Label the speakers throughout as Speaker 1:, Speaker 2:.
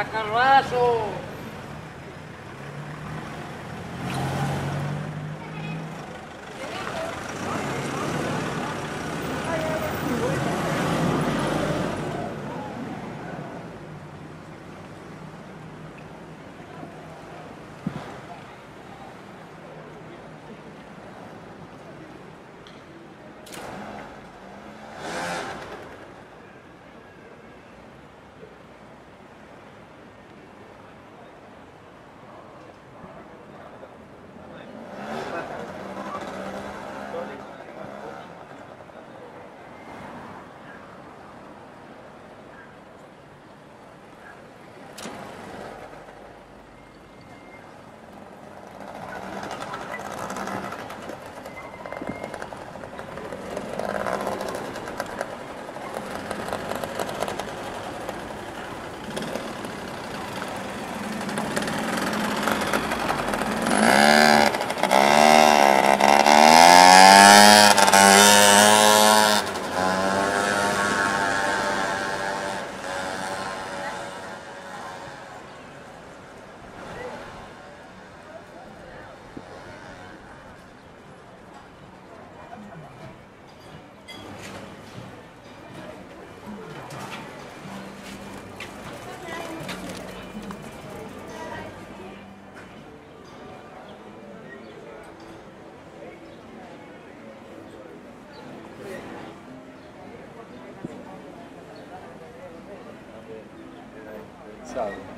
Speaker 1: Tacarrazo. Sağ.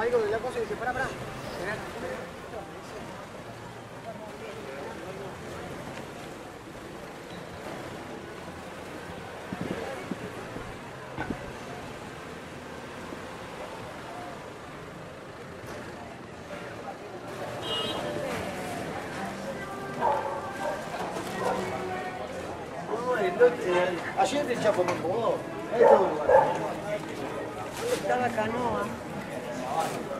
Speaker 1: Salgo de la cosa y dice, pará, pará.
Speaker 2: No, el otro- ayer el Chapo me. Está
Speaker 3: la canoa.
Speaker 4: Thank you.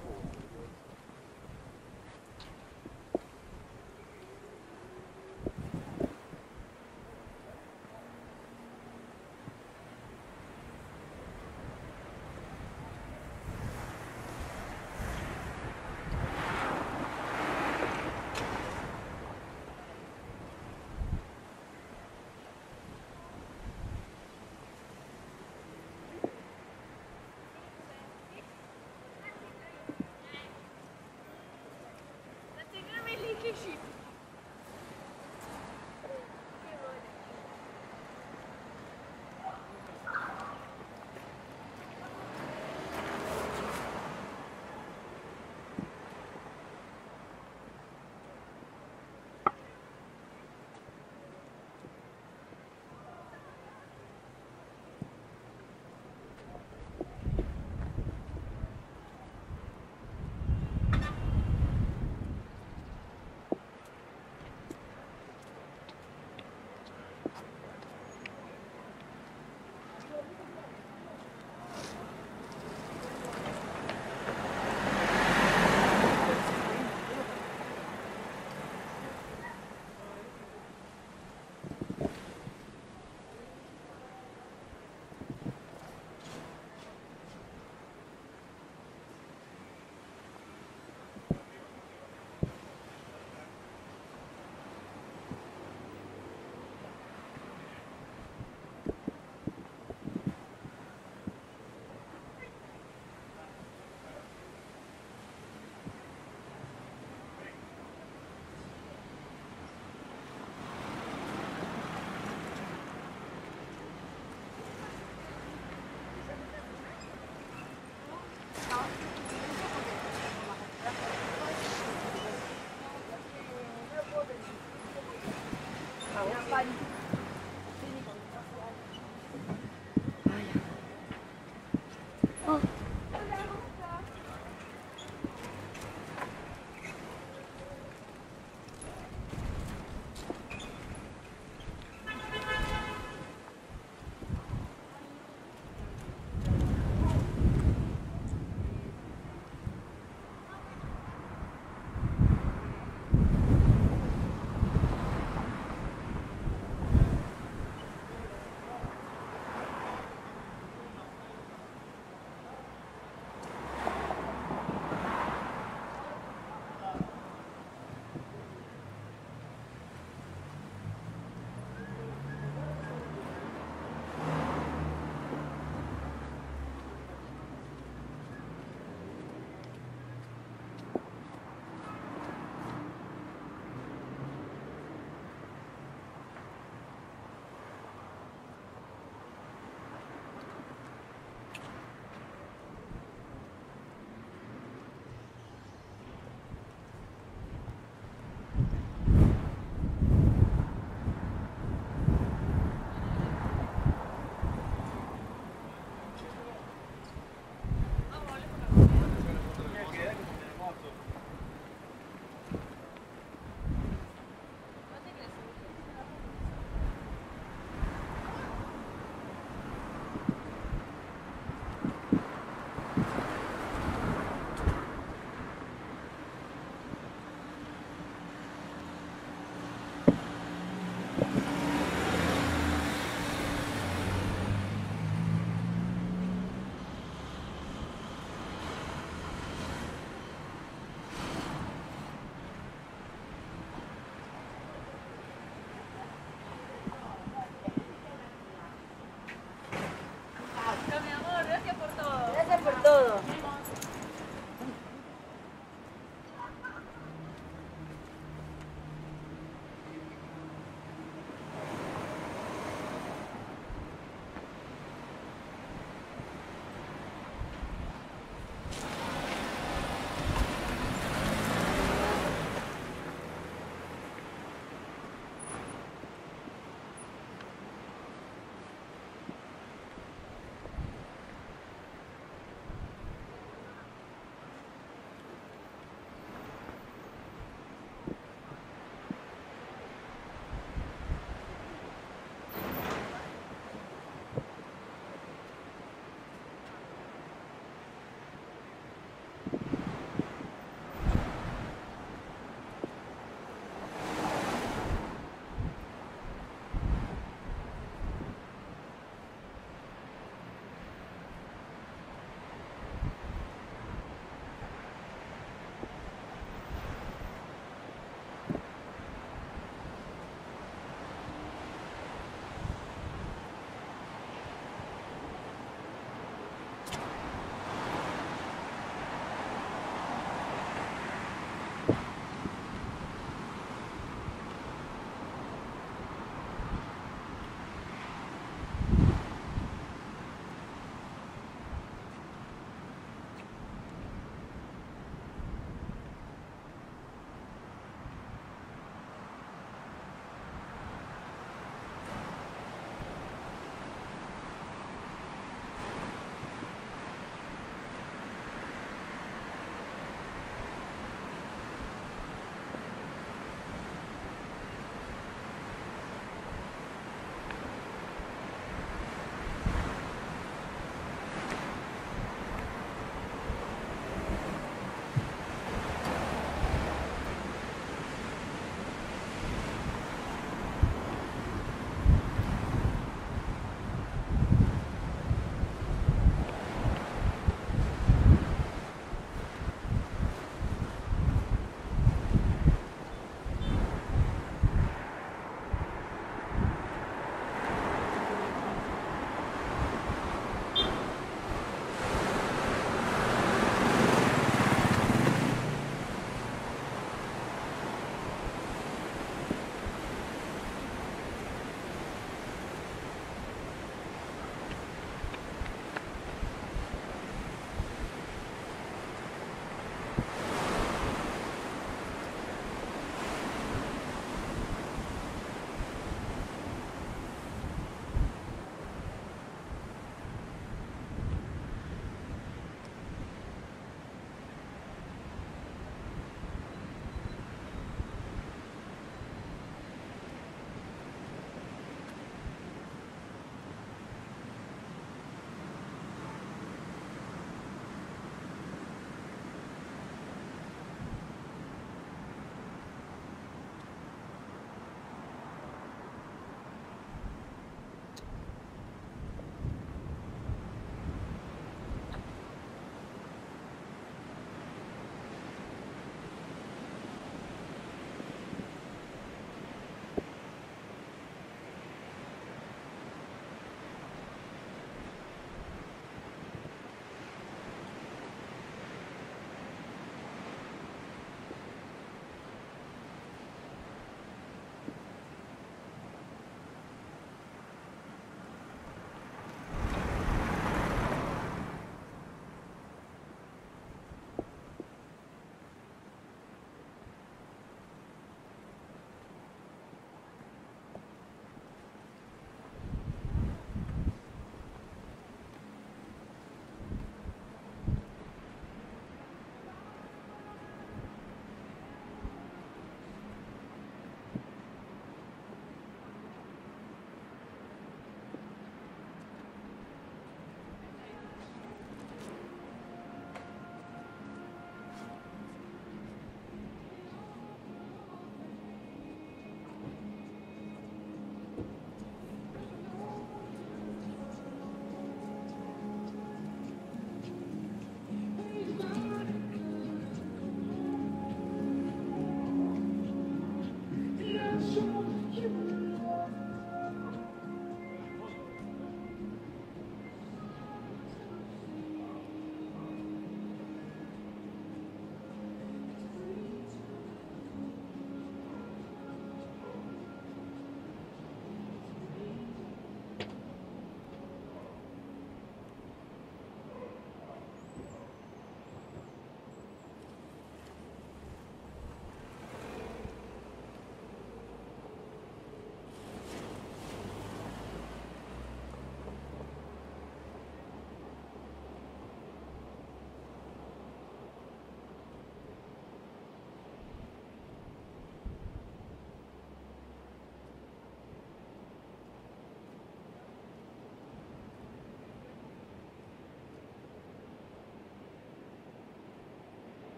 Speaker 4: sheep.
Speaker 5: fun